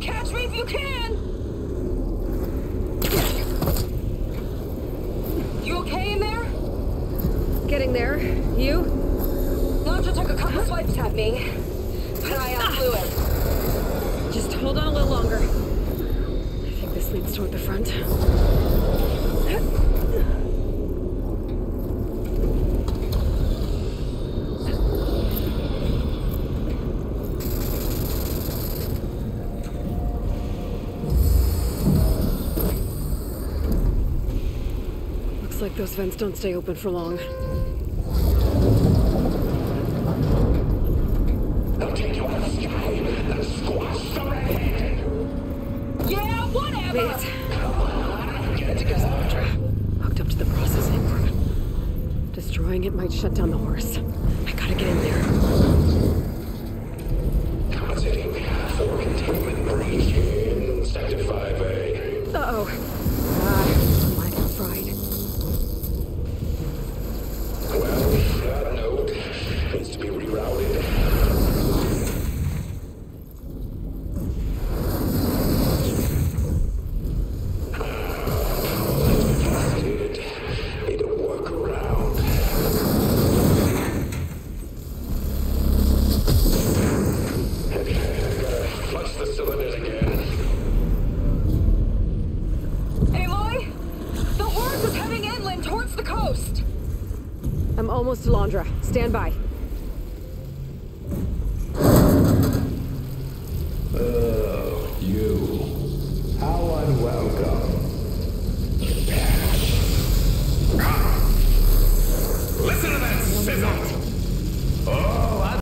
Catch me if you can! You okay in there? Getting there. You? Launcher took a couple swipes at me, but I outflew. Just hold on a little longer. I think this leads toward the front. Looks like those vents don't stay open for long. They'll take you out of sky and squash the redhead. Yeah, whatever! Wait. Get Cassandra. Hooked up to the processing. Destroying it might shut down the Horus. I gotta get in there. Compensating for containment breach in Sector 5A. Uh-oh. I'm almost to Londra. Stand by.